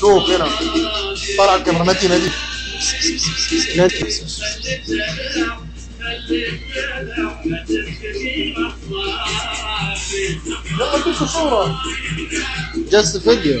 شوف هنا. طلع الكاميرا نادي نادي نادي ما تمشي صورة جاست فيديو